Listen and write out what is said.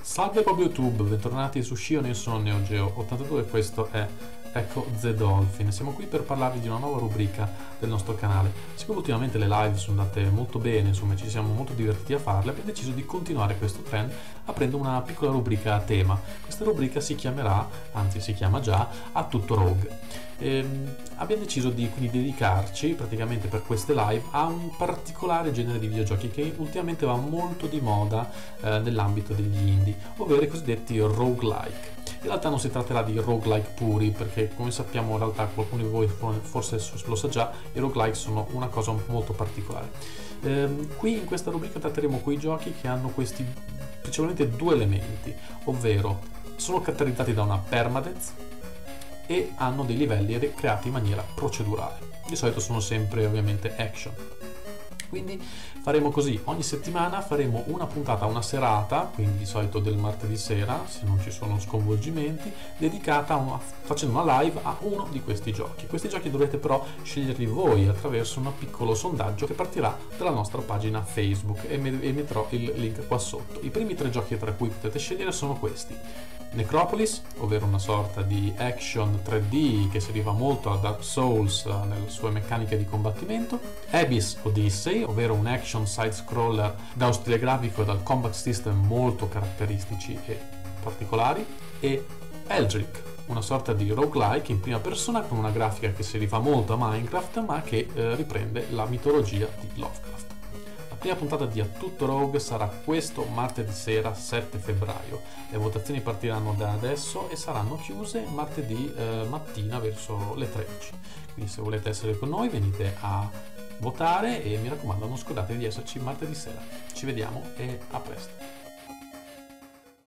Salve proprio YouTube, bentornati su Shio, io sono NeoGeo82 e questo è Ecco The Dolphin. Siamo qui per parlarvi di una nuova rubrica del nostro canale. Siccome ultimamente le live sono andate molto bene, insomma ci siamo molto divertiti a farle, abbiamo deciso di continuare questo trend aprendo una piccola rubrica a tema. Questa rubrica si chiamerà, anzi si chiama già, A Tutto Rogue. Ehm, abbiamo deciso di quindi dedicarci praticamente per queste live a un particolare genere di videogiochi che ultimamente va molto di moda eh, nell'ambito degli indie, ovvero i cosiddetti roguelike. In realtà non si tratterà di roguelike puri, perché come sappiamo in realtà qualcuno di voi forse lo sa già, i roguelike sono una cosa molto particolare. Ehm, qui in questa rubrica tratteremo quei giochi che hanno questi principalmente due elementi, ovvero sono caratterizzati da una permadeath e hanno dei livelli creati in maniera procedurale. Di solito sono sempre ovviamente action. Quindi faremo così, ogni settimana faremo una puntata, una serata, quindi di solito del martedì sera, se non ci sono sconvolgimenti, dedicata una, facendo una live a uno di questi giochi. Questi giochi dovrete però sceglierli voi attraverso un piccolo sondaggio che partirà dalla nostra pagina Facebook e, metterò il link qua sotto. I primi tre giochi tra cui potete scegliere sono questi. Necropolis, ovvero una sorta di action 3D che si arriva molto a Dark Souls eh, nelle sue meccaniche di combattimento, Abyss Odyssey, ovvero un action side-scroller da stile grafico e dal combat system molto caratteristici e particolari, e Eldrick, una sorta di roguelike in prima persona con una grafica che si rifà molto a Minecraft ma che eh, riprende la mitologia di Lovecraft prima puntata di A Tutto Rogue sarà questo martedì sera 7 febbraio. Le votazioni partiranno da adesso e saranno chiuse martedì eh, mattina verso le 13. Quindi se volete essere con noi venite a votare e mi raccomando non scordate di esserci martedì sera. Ci vediamo e a presto.